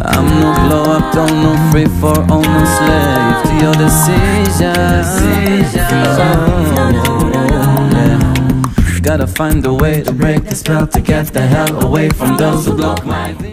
I'm no blow up, don't no free for all no slave to your decision. Oh, yeah. Gotta find a way to break the spell to get the hell away from those who block my.